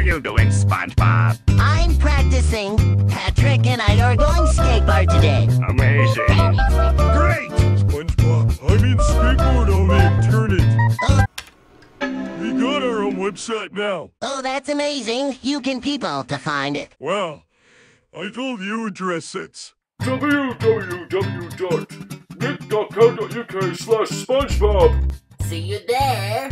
are you doing, SpongeBob? I'm practicing. Patrick and I are going skateboard today. Amazing. Great! SpongeBob, I mean skateboard on the internet. We got our own website now. oh, that's amazing. You can people to find it. Well, I told you address it. www.nick.co.uk slash SpongeBob. See you there.